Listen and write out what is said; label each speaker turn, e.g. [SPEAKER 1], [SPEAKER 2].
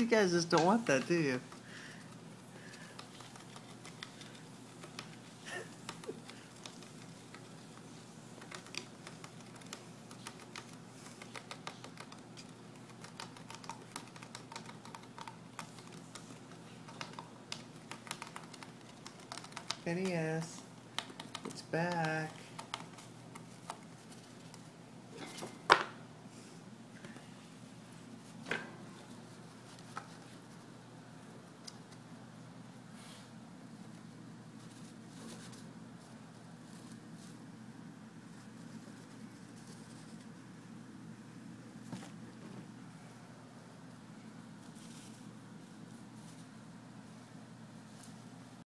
[SPEAKER 1] you guys just don't want that, do you? NES, it's back.